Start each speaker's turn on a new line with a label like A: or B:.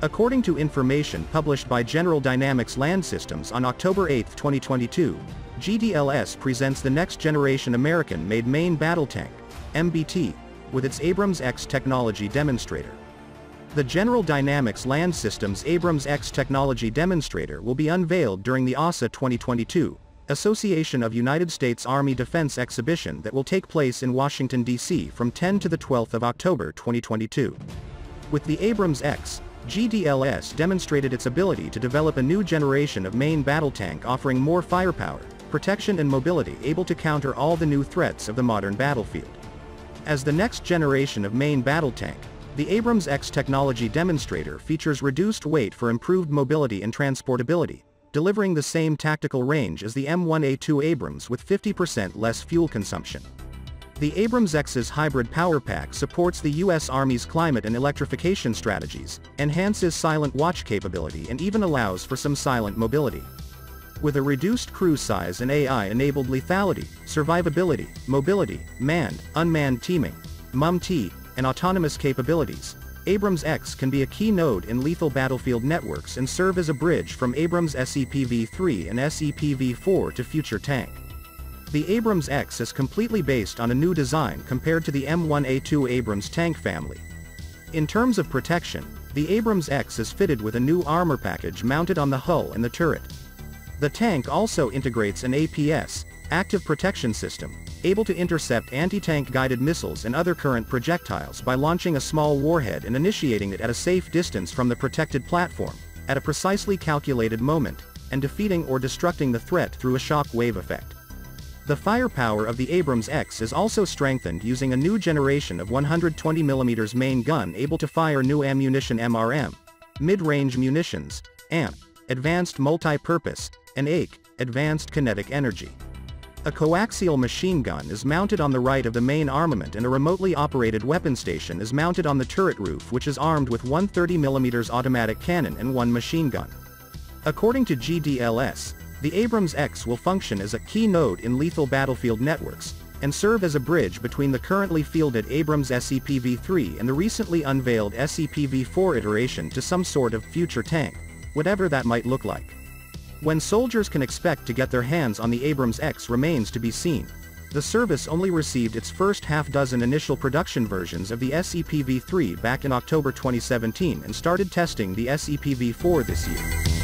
A: According to information published by General Dynamics Land Systems on October 8, 2022, GDLS presents the next-generation American-made main battle tank, MBT, with its Abrams X technology demonstrator. The General Dynamics Land Systems Abrams X technology demonstrator will be unveiled during the ASA 2022, Association of United States Army Defense exhibition that will take place in Washington, D.C. from 10 to the 12th of October 2022. With the Abrams X, GDLS demonstrated its ability to develop a new generation of main battle tank offering more firepower, protection and mobility able to counter all the new threats of the modern battlefield. As the next generation of main battle tank, the Abrams X technology demonstrator features reduced weight for improved mobility and transportability, delivering the same tactical range as the M1A2 Abrams with 50% less fuel consumption. The Abrams X's hybrid power pack supports the U.S. Army's climate and electrification strategies, enhances silent watch capability and even allows for some silent mobility. With a reduced crew size and AI-enabled lethality, survivability, mobility, manned, unmanned teaming, MUM-T, and autonomous capabilities, Abrams X can be a key node in lethal battlefield networks and serve as a bridge from Abrams SEPV-3 and SEPV-4 to future tank. The Abrams X is completely based on a new design compared to the M1A2 Abrams tank family. In terms of protection, the Abrams X is fitted with a new armor package mounted on the hull and the turret. The tank also integrates an APS, active protection system, able to intercept anti-tank guided missiles and other current projectiles by launching a small warhead and initiating it at a safe distance from the protected platform, at a precisely calculated moment, and defeating or destructing the threat through a shock wave effect. The firepower of the Abrams X is also strengthened using a new generation of 120mm main gun able to fire new ammunition MRM, mid-range munitions, AMP, advanced multi-purpose, and AKE, advanced kinetic energy. A coaxial machine gun is mounted on the right of the main armament and a remotely operated weapon station is mounted on the turret roof which is armed with one 30mm automatic cannon and one machine gun. According to GDLS, the Abrams X will function as a key node in lethal battlefield networks, and serve as a bridge between the currently fielded Abrams SEPV-3 and the recently unveiled SEPV-4 iteration to some sort of future tank, whatever that might look like. When soldiers can expect to get their hands on the Abrams X remains to be seen. The service only received its first half-dozen initial production versions of the SEPV-3 back in October 2017 and started testing the SEPV-4 this year.